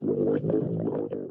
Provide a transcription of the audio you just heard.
Thank you.